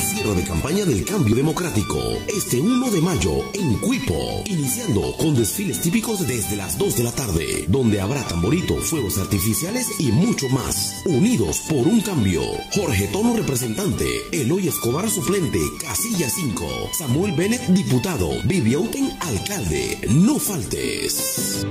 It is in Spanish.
cierre de campaña del cambio democrático. Este 1 de mayo en Cuipo, iniciando con desfiles típicos desde las 2 de la tarde, donde habrá tamborito, fuegos artificiales y mucho más. Unidos por un cambio. Jorge Tono representante, Eloy Escobar suplente, Casilla 5, Samuel Bennett diputado, Viviauten alcalde. No faltes.